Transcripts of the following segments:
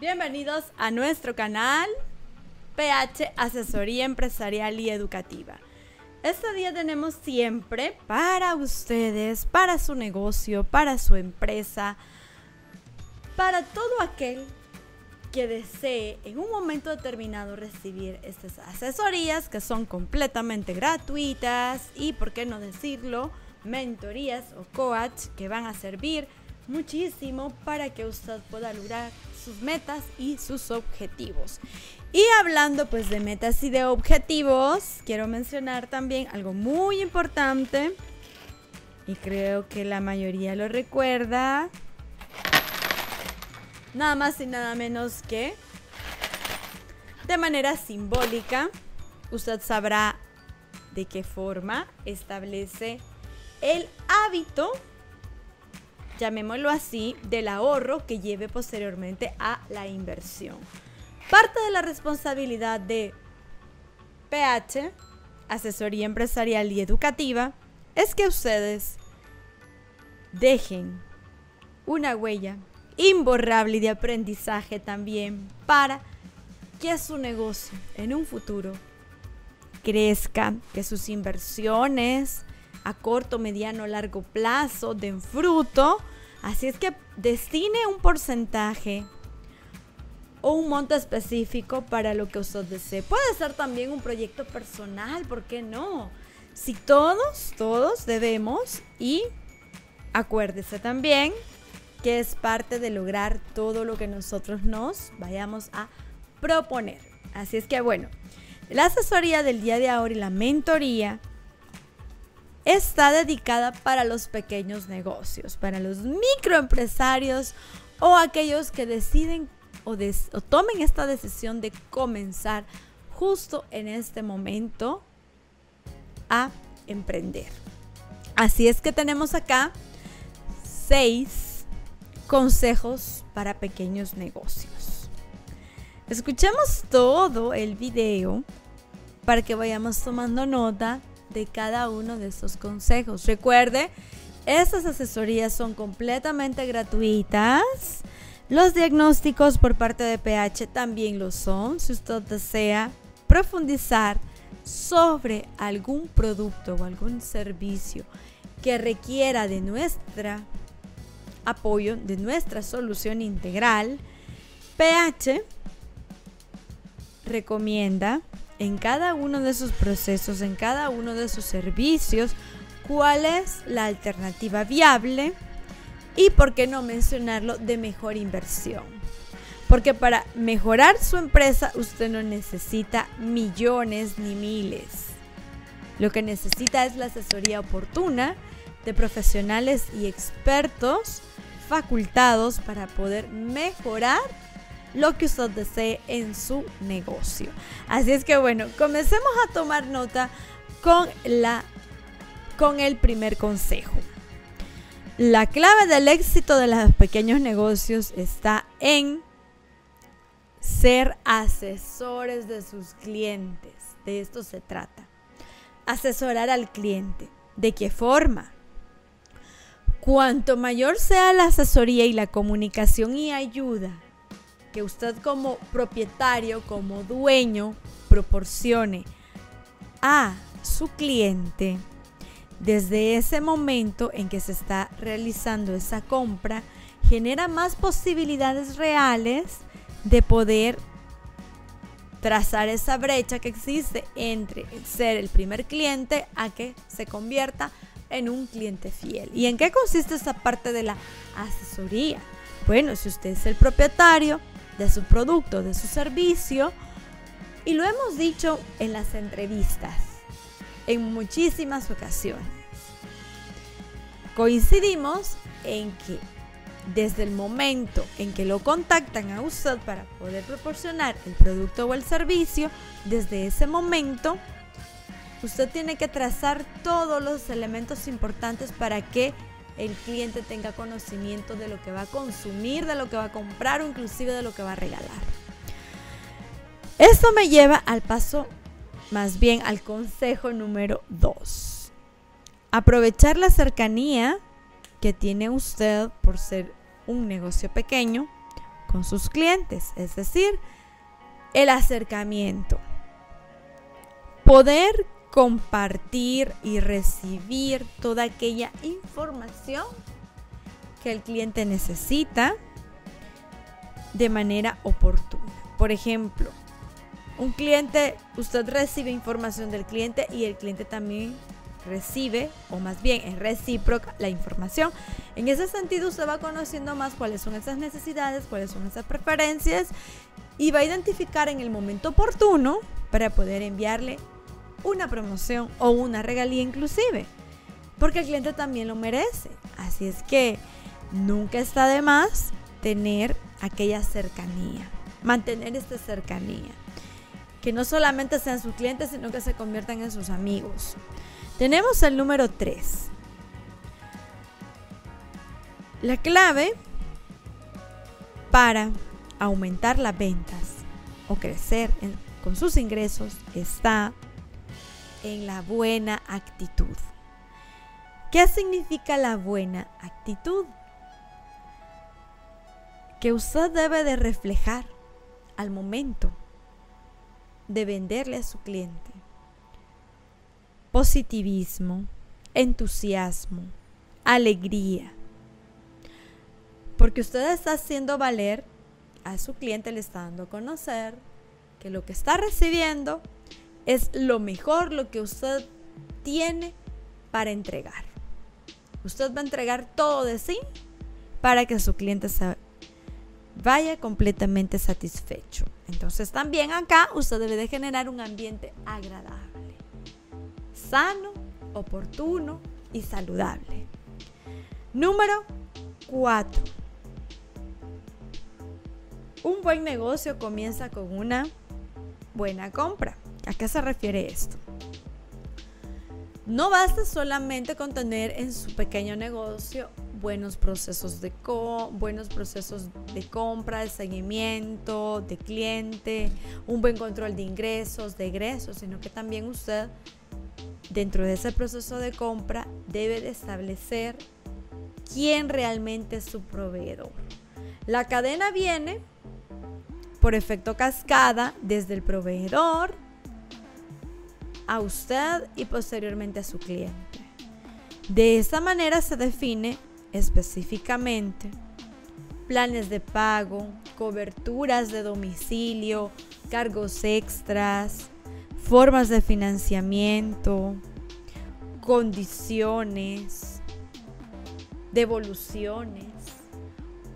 Bienvenidos a nuestro canal PH Asesoría Empresarial y Educativa. Este día tenemos siempre para ustedes, para su negocio, para su empresa, para todo aquel que desee en un momento determinado recibir estas asesorías que son completamente gratuitas y, por qué no decirlo, mentorías o coach que van a servir muchísimo para que usted pueda lograr sus metas y sus objetivos. Y hablando pues de metas y de objetivos, quiero mencionar también algo muy importante y creo que la mayoría lo recuerda. Nada más y nada menos que de manera simbólica, usted sabrá de qué forma establece el hábito llamémoslo así, del ahorro que lleve posteriormente a la inversión. Parte de la responsabilidad de PH, Asesoría Empresarial y Educativa, es que ustedes dejen una huella imborrable de aprendizaje también para que su negocio en un futuro crezca, que sus inversiones a corto, mediano, largo plazo den fruto Así es que destine un porcentaje o un monto específico para lo que usted desee. Puede ser también un proyecto personal, ¿por qué no? Si todos, todos debemos y acuérdese también que es parte de lograr todo lo que nosotros nos vayamos a proponer. Así es que bueno, la asesoría del día de ahora y la mentoría está dedicada para los pequeños negocios, para los microempresarios o aquellos que deciden o, tomen esta decisión de comenzar justo en este momento a emprender. Así es que tenemos acá seis consejos para pequeños negocios. Escuchemos todo el video para que vayamos tomando nota de cada uno de estos consejos. Recuerde, estas asesorías son completamente gratuitas. Los diagnósticos por parte de PH también lo son. Si usted desea profundizar sobre algún producto o algún servicio que requiera de nuestra apoyo, de nuestra solución integral, PH recomienda en cada uno de sus procesos, en cada uno de sus servicios, cuál es la alternativa viable y, por qué no mencionarlo, de mejor inversión. Porque para mejorar su empresa usted no necesita millones ni miles. Lo que necesita es la asesoría oportuna de profesionales y expertos facultados para poder mejorar lo que usted desee en su negocio. Así es que bueno, comencemos a tomar nota con la con el primer consejo. La clave del éxito de los pequeños negocios está en ser asesores de sus clientes. De esto se trata. Asesorar al cliente. ¿De qué forma? Cuanto mayor sea la asesoría y la comunicación y ayuda que usted como propietario, como dueño, proporcione a su cliente desde ese momento en que se está realizando esa compra, genera más posibilidades reales de poder trazar esa brecha que existe entre ser el primer cliente a que se convierta en un cliente fiel. ¿Y en qué consiste esa parte de la asesoría? Bueno, si usted es el propietario, de su producto, de su servicio. Y lo hemos dicho en las entrevistas, en muchísimas ocasiones. Coincidimos en que desde el momento en que lo contactan a usted para poder proporcionar el producto o el servicio, desde ese momento usted tiene que trazar todos los elementos importantes para que el cliente tenga conocimiento de lo que va a consumir, de lo que va a comprar o inclusive de lo que va a regalar. Esto me lleva al paso, más bien al consejo número 2. Aprovechar la cercanía que tiene usted por ser un negocio pequeño con sus clientes, es decir, el acercamiento. Poder compartir y recibir toda aquella información que el cliente necesita de manera oportuna. Por ejemplo, un cliente, usted recibe información del cliente y el cliente también recibe, o más bien es recíproca, la información. En ese sentido, usted va conociendo más cuáles son esas necesidades, cuáles son esas preferencias y va a identificar en el momento oportuno para poder enviarle una promoción o una regalía inclusive, porque el cliente también lo merece. Así es que nunca está de más tener aquella cercanía, mantener esta cercanía. Que no solamente sean sus clientes, sino que se conviertan en sus amigos. Tenemos el número 3. La clave para aumentar las ventas o crecer con sus ingresos está en la buena actitud. ¿Qué significa la buena actitud? Que usted debe de reflejar al momento de venderle a su cliente positivismo, entusiasmo, alegría. Porque usted está haciendo valer a su cliente, le está dando a conocer que lo que está recibiendo es lo mejor, lo que usted tiene para entregar. Usted va a entregar todo de sí para que su cliente se vaya completamente satisfecho. Entonces también acá usted debe de generar un ambiente agradable, sano, oportuno y saludable. Número 4. Un buen negocio comienza con una buena compra. ¿A qué se refiere esto? No basta solamente con tener en su pequeño negocio buenos procesos de buenos procesos de compra, de seguimiento, de cliente, un buen control de ingresos, de egresos, sino que también usted dentro de ese proceso de compra debe de establecer quién realmente es su proveedor. La cadena viene por efecto cascada desde el proveedor a usted y posteriormente a su cliente. De esta manera se define específicamente planes de pago, coberturas de domicilio, cargos extras, formas de financiamiento, condiciones, devoluciones,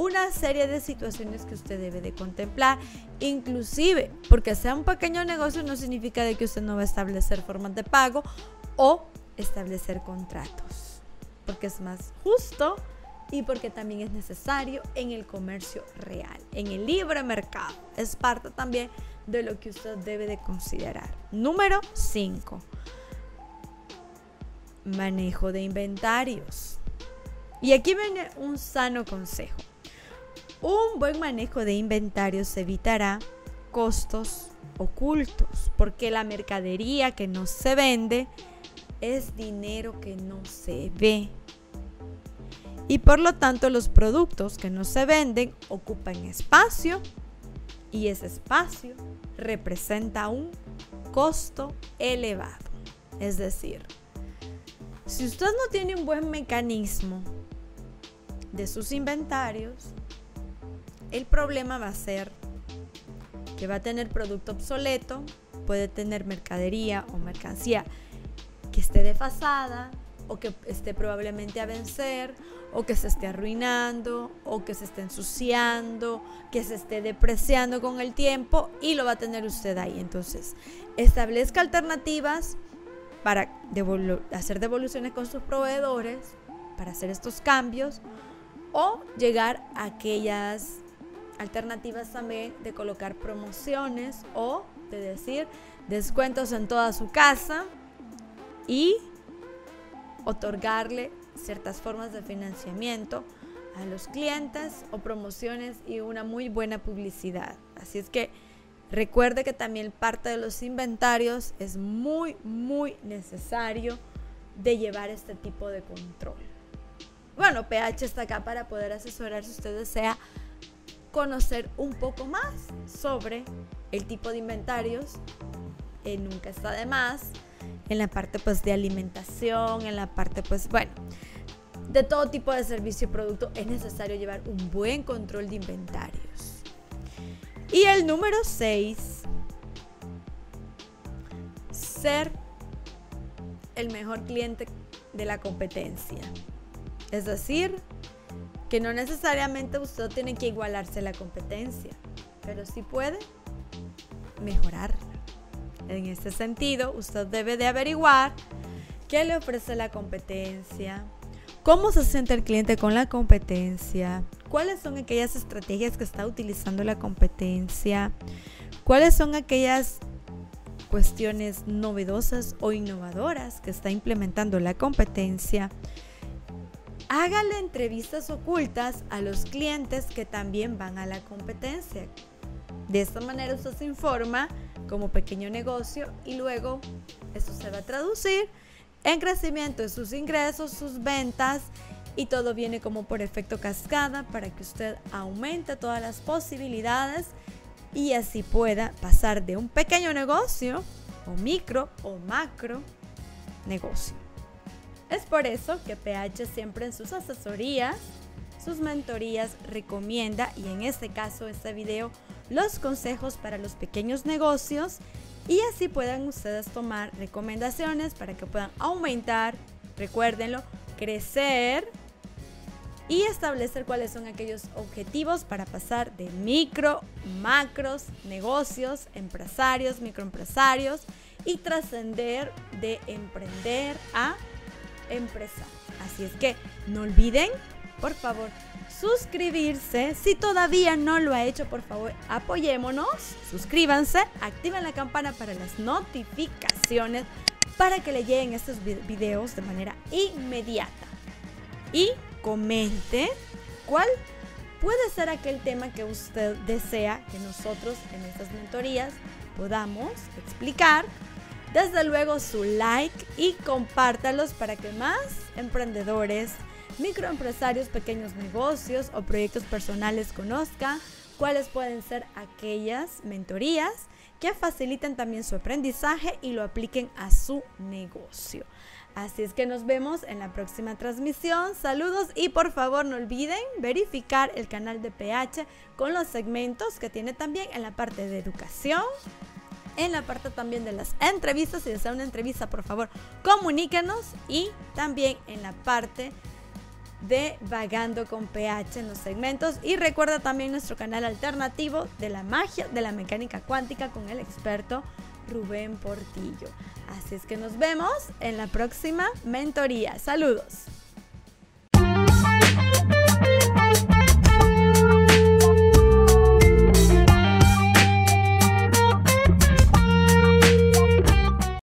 una serie de situaciones que usted debe de contemplar, inclusive porque sea un pequeño negocio no significa de que usted no va a establecer formas de pago o establecer contratos, porque es más justo y porque también es necesario en el comercio real, en el libre mercado. Es parte también de lo que usted debe de considerar. Número 5. Manejo de inventarios. Y aquí viene un sano consejo. Un buen manejo de inventarios evitará costos ocultos, porque la mercadería que no se vende es dinero que no se ve. Y por lo tanto los productos que no se venden ocupan espacio y ese espacio representa un costo elevado. Es decir, si usted no tiene un buen mecanismo de sus inventarios, el problema va a ser que va a tener producto obsoleto, puede tener mercadería o mercancía que esté desfasada o que esté probablemente a vencer o que se esté arruinando o que se esté ensuciando, que se esté depreciando con el tiempo y lo va a tener usted ahí. Entonces, establezca alternativas para hacer devoluciones con sus proveedores, para hacer estos cambios o llegar a aquellas alternativas también de colocar promociones o de decir descuentos en toda su casa y otorgarle ciertas formas de financiamiento a los clientes o promociones y una muy buena publicidad. Así es que recuerde que también parte de los inventarios es muy, muy necesario de llevar este tipo de control. Bueno, PH está acá para poder asesorar si usted desea conocer un poco más sobre el tipo de inventarios. Eh, nunca está de más. En la parte pues de alimentación, en la parte pues bueno, de todo tipo de servicio y producto es necesario llevar un buen control de inventarios. Y el número 6, ser el mejor cliente de la competencia. Es decir, que no necesariamente usted tiene que igualarse la competencia, pero sí puede mejorar. En este sentido, usted debe de averiguar qué le ofrece la competencia, cómo se siente el cliente con la competencia, cuáles son aquellas estrategias que está utilizando la competencia, cuáles son aquellas cuestiones novedosas o innovadoras que está implementando la competencia hágale entrevistas ocultas a los clientes que también van a la competencia. De esta manera usted se informa como pequeño negocio y luego eso se va a traducir en crecimiento de sus ingresos, sus ventas y todo viene como por efecto cascada para que usted aumente todas las posibilidades y así pueda pasar de un pequeño negocio o micro o macro negocio. Es por eso que PH siempre en sus asesorías, sus mentorías recomienda, y en este caso este video, los consejos para los pequeños negocios y así puedan ustedes tomar recomendaciones para que puedan aumentar, recuérdenlo, crecer y establecer cuáles son aquellos objetivos para pasar de micro, macros, negocios, empresarios, microempresarios y trascender de emprender a empresa. Así es que no olviden, por favor, suscribirse. Si todavía no lo ha hecho, por favor, apoyémonos, suscríbanse, activen la campana para las notificaciones para que le lleguen estos videos de manera inmediata. Y comente cuál puede ser aquel tema que usted desea que nosotros en estas mentorías podamos explicar desde luego su like y compártalos para que más emprendedores, microempresarios, pequeños negocios o proyectos personales conozcan cuáles pueden ser aquellas mentorías que faciliten también su aprendizaje y lo apliquen a su negocio. Así es que nos vemos en la próxima transmisión. Saludos y por favor no olviden verificar el canal de PH con los segmentos que tiene también en la parte de educación, en la parte también de las entrevistas. Si desea una entrevista, por favor, comuníquenos. Y también en la parte de Vagando con PH en los segmentos. Y recuerda también nuestro canal alternativo de la magia de la mecánica cuántica con el experto Rubén Portillo. Así es que nos vemos en la próxima mentoría. Saludos.